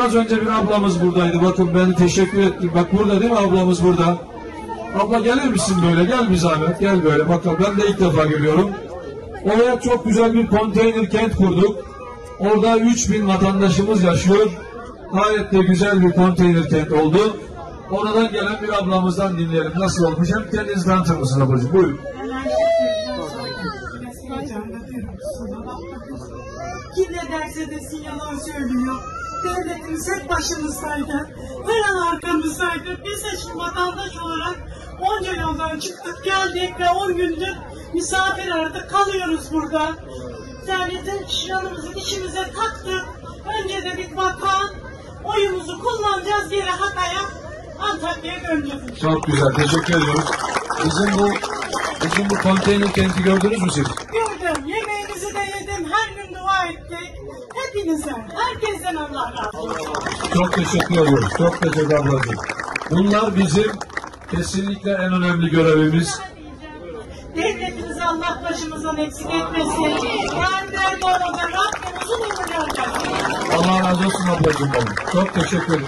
Az önce bir ablamız buradaydı. Bakın beni teşekkür etti. Bak burada değil mi ablamız burada? Abla gelir misin böyle? Gel bir zahmet. Gel böyle. Bakın ben de ilk defa görüyorum. Oraya çok güzel bir konteyner kent kurduk. Orada 3000 vatandaşımız yaşıyor. Gayet de güzel bir konteyner kent oldu. Oradan gelen bir ablamızdan dinleyelim. Nasıl olmuş? Hem kendinizi tanıtır mısın ablacığım? Buyurun. Kim ne derse desin yalan söylüyor. Devletimiz hep başımızdaydı. Her an arkamızdaydı. Biz de şimdi vatandaş olarak onca yoldan çıktık geldik ve 10 gündür misafir aradık kalıyoruz burada. Devletin şanımızı içimize taktık. Önce dedik vatan, oyumuzu kullanacağız geri Hatay'a, Antakya'ya döneceğiz. Çok güzel. Teşekkür ediyoruz. Bizim bu bizim bu konteyner kenti gördünüz mü siz? Gördüm, Hepinize, herkesten Allah razı olsun. Çok teşekkür ediyoruz. Çok teşekkür ablacığım. Bunlar bizim kesinlikle en önemli görevimiz. Devletimizi Allah başımızdan eksik etmesin. Ben de orada Rabbim uzun ömür versin. Allah razı olsun ablacığım benim. Çok teşekkür ederim.